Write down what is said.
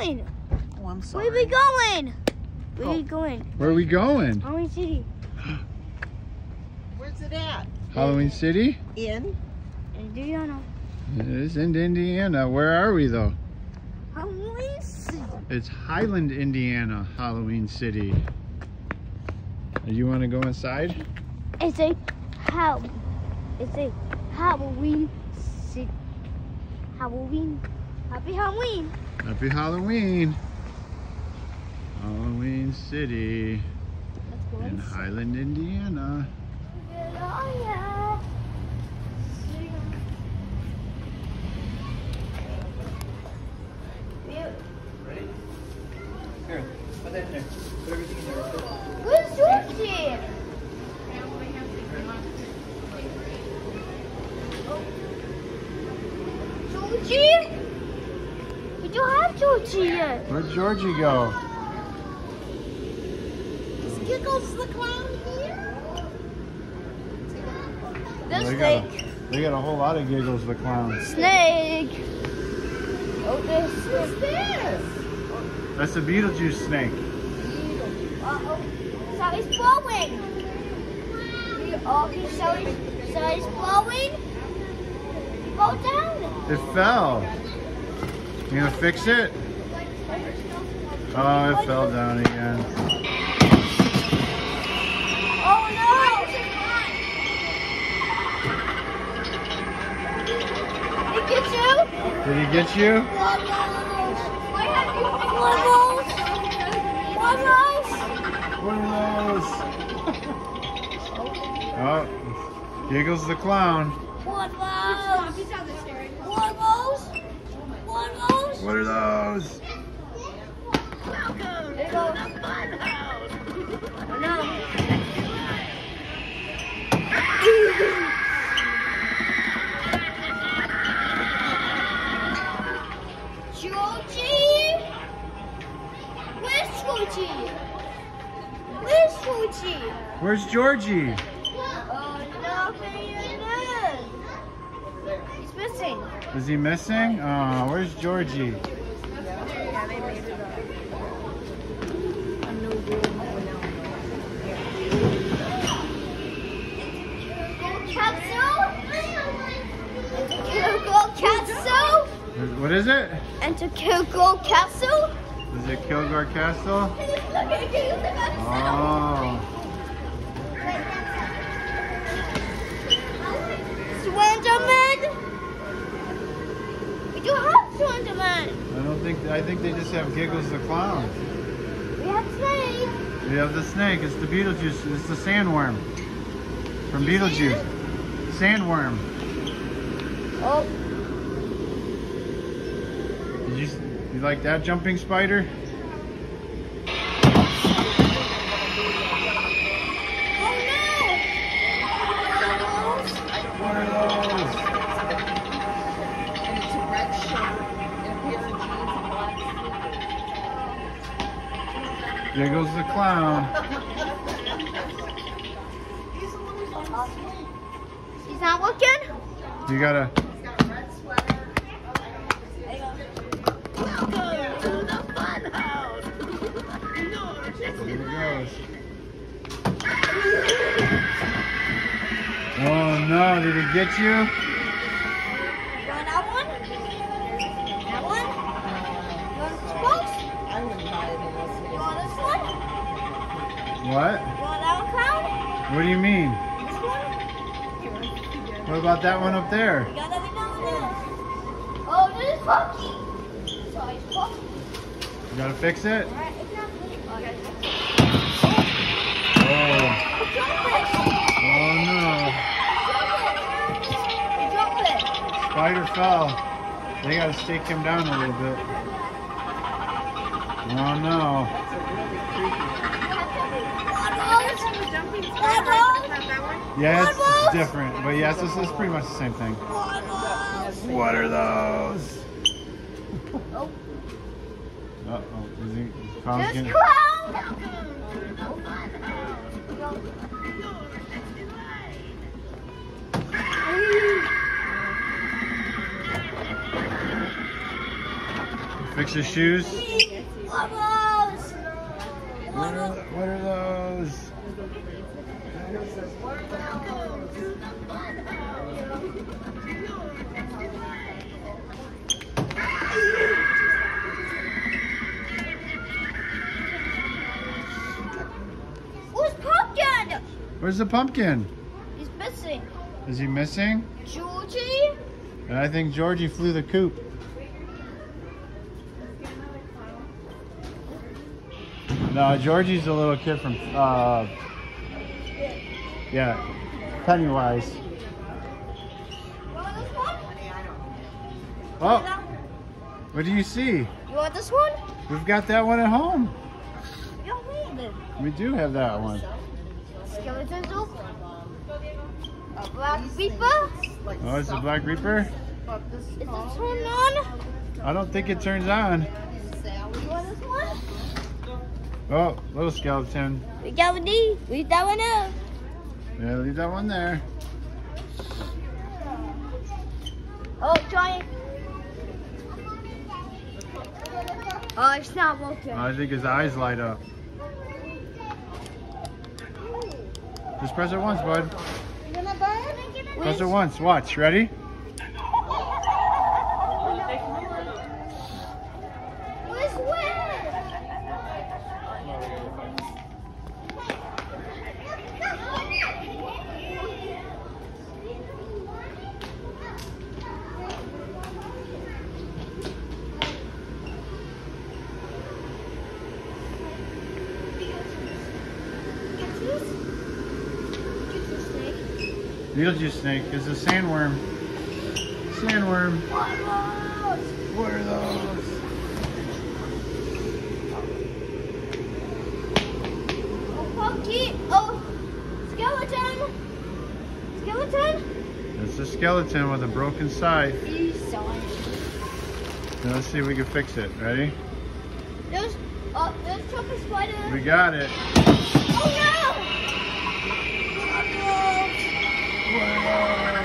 going? Oh, I'm sorry. Where are we going? Where are Oh. we going? Where are we going? Halloween City. Where's it at? Halloween City? In? Indiana. It is in Indiana. Where are we though? Halloween City. It's Highland, Indiana, Halloween City. You want to go inside? It's a how. It's a Halloween City. Halloween. Happy Halloween. Happy Halloween. Halloween City Let's in. Highland, Indiana. Here, put that in there. Put everything in there. Where's Georgie? Georgie? We don't have Georgie yet. Where'd Georgie go? Is Giggles the clown here? The they, got snake. a, they got a whole lot of giggles, the clowns. Snake. Oh, this. What's this? That's a Beetlejuice snake. Uh-oh. So he's blowing. Okay, so he's, so he's blowing. Go down. It fell. You gonna fix it? Oh, it fell down again. Oh no! Did he get you? Did he get you? One rose. One rose. What are those? oh, Giggles the clown. One rose. Rose. One rose. What are those? There you go. No. Georgie? Where's Georgie? Where's Georgie? Where's Georgie? Oh no, there he is. He's missing. Is he missing? Oh, where's Georgie? What is it? Enter Kilgore Castle. Is it Kilgore Castle? Oh. Oh. Slenderman? We do have Slenderman. I don't think, I think they just have Giggles the clown. We have Snake. We have the snake, it's the Beetlejuice, it's the sandworm. From Beetlejuice. Sandworm. Oh, Did you, you like that jumping spider? oh What are those? And it's a red shirt and a pair of jeans and black sneakers. goes the clown. He's not looking? You gotta, a red sweater. there he goes. Oh no, did it get you? What? What do you mean? What about that one up there? Oh, this is Punky. Sorry, it's Punky. You gotta fix it? Oh, oh no. Spider fell. They gotta stake him down a little bit. Oh no. Yeah, it's, different. But yes, this is pretty much the same thing. What are those? Oh, Uh oh. Is he, this gonna- Fix his shoes. What are, what are those? Who's pumpkin? Where's the pumpkin? He's missing. Is he missing? Georgie? And I think Georgie flew the coop. No, Georgie's a little kid from, uh, yeah, Pennywise. You want this one? Oh, what do you see? You want this one? We've got that one at home. You don't need it. We do have that one. Skeleton. A black reaper. Oh, it's a Black Reaper? Is it turned on? I don't think it turns on. You want this one? Oh, little skeleton. We got one D. Leave that one up. Yeah, leave that one there. Oh, it. Oh, it's not working. I think his eyes light up. Just press it once, bud. You gonna burn? Press it once. Watch. Ready? Where's Win? Beetlejuice snake is a sandworm. Sandworm. What are those? Oh, pumpkin. Oh, skeleton. Skeleton. It's a skeleton with a broken side. Now let's see if we can fix it. Ready? There's, uh, there's chocolate spider. We got it. Oh no! Whoa.